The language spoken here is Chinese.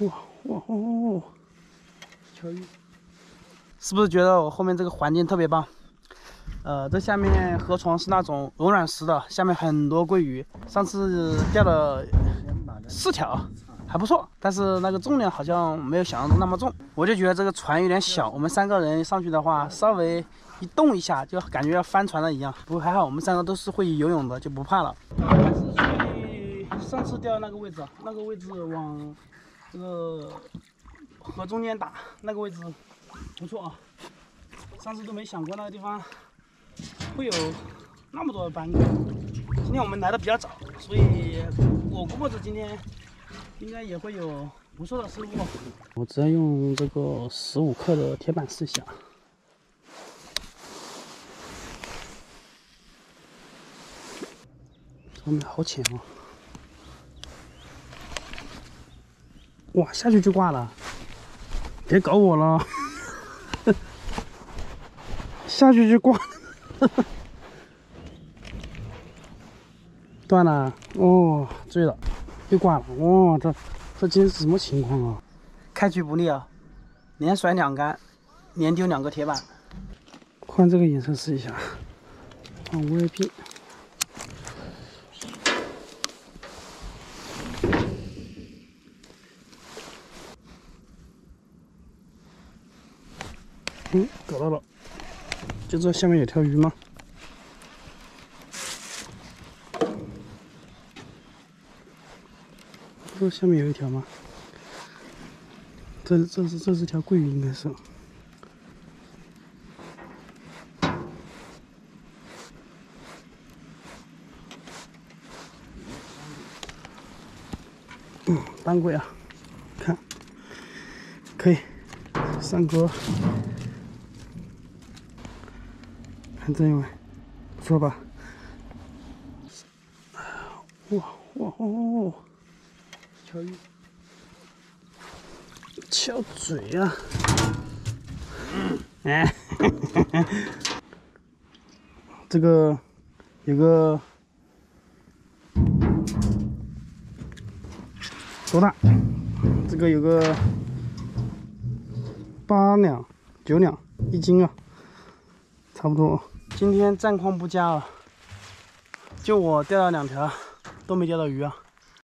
哇哇哦！小鱼，是不是觉得我后面这个环境特别棒？呃，这下面河床是那种鹅卵石的，下面很多桂鱼。上次钓了四条，还不错，但是那个重量好像没有想象中那么重。我就觉得这个船有点小，我们三个人上去的话，稍微一动一下就感觉要翻船了一样。不过还好，我们三个都是会游泳的，就不怕了。还是去上次钓那个位置，那个位置往这个。河中间打那个位置不错啊，上次都没想过那个地方会有那么多的斑龟。今天我们来的比较早，所以我估摸着今天应该也会有不错的收获。我直接用这个十五克的铁板试一下，这面好浅哦！哇，下去就挂了。别搞我了，下去就挂，断了哦，醉了，又挂了哇！这这今天是什么情况啊？开局不利啊，连甩两杆，连丢两个铁板。换这个颜色试一下，换 VIP。嗯，找到了，就这下面有条鱼吗？这下面有一条吗？这这是这是条桂鱼，应该是。嗯，斑龟啊，看，可以，三哥看。这一位，不错吧？哇哇哦！小鱼，翘嘴呀！哎，这个有个多大？这个有个八两、九两一斤啊，差不多。今天战况不佳啊，就我钓了两条，都没钓到鱼啊。